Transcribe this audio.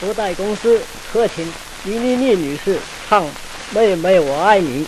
福袋公司特请李丽丽女士唱《妹妹我爱你》。